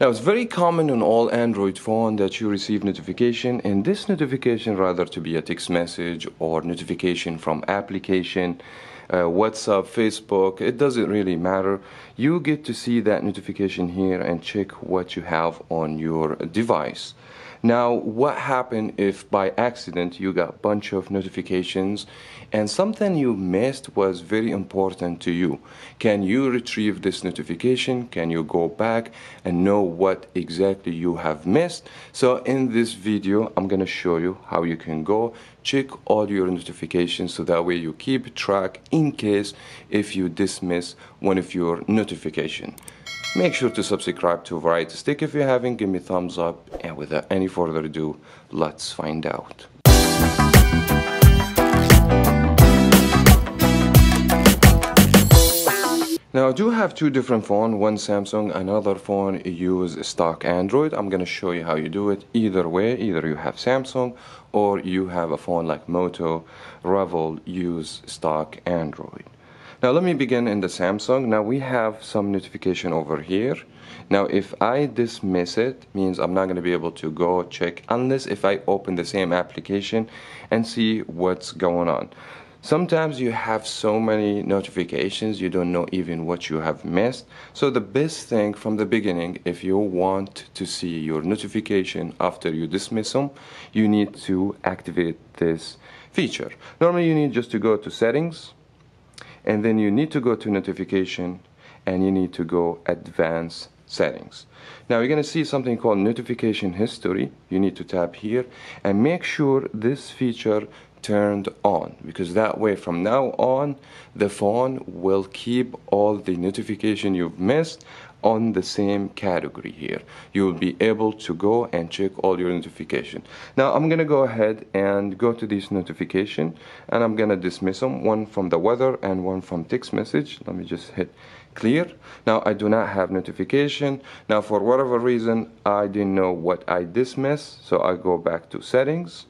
Now it's very common on all Android phone that you receive notification and this notification rather to be a text message or notification from application uh, WhatsApp, Facebook, it doesn't really matter. You get to see that notification here and check what you have on your device. Now, what happened if by accident you got a bunch of notifications and something you missed was very important to you? Can you retrieve this notification? Can you go back and know what exactly you have missed? So in this video, I'm going to show you how you can go check all your notifications so that way you keep track in case if you dismiss one of your notification. Make sure to subscribe to Varieties Teck if you haven't, give me thumbs up, and without any further ado, let's find out. Now I do have two different phones, one Samsung, another phone use stock Android. I'm gonna show you how you do it either way, either you have Samsung or you have a phone like Moto, Revel use stock Android. Now let me begin in the Samsung. Now we have some notification over here. Now if I dismiss it, means I'm not going to be able to go check unless if I open the same application and see what's going on. Sometimes you have so many notifications you don't know even what you have missed. So the best thing from the beginning, if you want to see your notification after you dismiss them, you need to activate this feature. Normally you need just to go to settings, and then you need to go to notification and you need to go advanced settings. Now you're going to see something called notification history. You need to tap here and make sure this feature turned on. Because that way from now on the phone will keep all the notification you've missed on the same category here. You will be able to go and check all your notification. Now I'm gonna go ahead and go to this notification and I'm gonna dismiss them one from the weather and one from text message. Let me just hit clear. Now I do not have notification. Now for whatever reason I didn't know what I dismissed so I go back to settings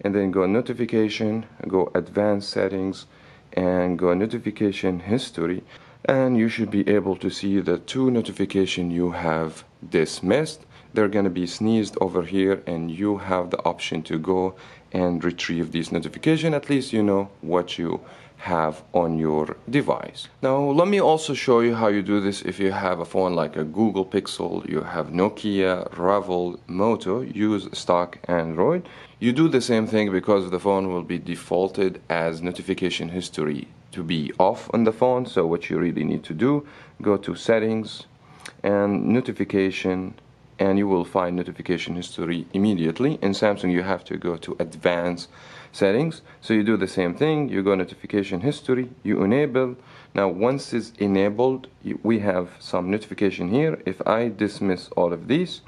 and then go notification go advanced settings and go notification history. And you should be able to see the two notification you have dismissed they're going to be sneezed over here and you have the option to go and retrieve these notification at least you know what you have on your device. Now let me also show you how you do this if you have a phone like a Google Pixel, you have Nokia, Revel, Moto, use stock Android. You do the same thing because the phone will be defaulted as notification history to be off on the phone. So what you really need to do, go to settings and notification and you will find notification history immediately. In Samsung, you have to go to advanced settings. So you do the same thing, you go notification history, you enable. Now, once it's enabled, we have some notification here. If I dismiss all of these,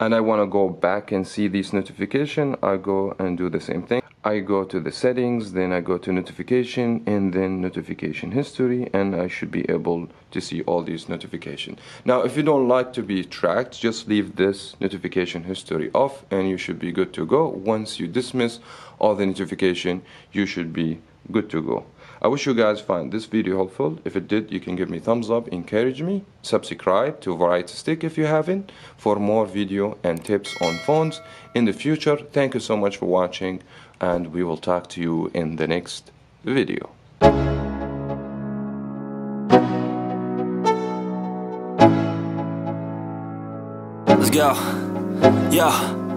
and I want to go back and see this notification, I go and do the same thing. I go to the settings, then I go to notification, and then notification history, and I should be able to see all these notifications. Now, if you don't like to be tracked, just leave this notification history off, and you should be good to go. Once you dismiss all the notification, you should be good to go. I wish you guys find this video helpful. If it did, you can give me thumbs up, encourage me, subscribe to Varieties Teck if you haven't for more video and tips on phones in the future. Thank you so much for watching and we will talk to you in the next video. Let's go. Yo.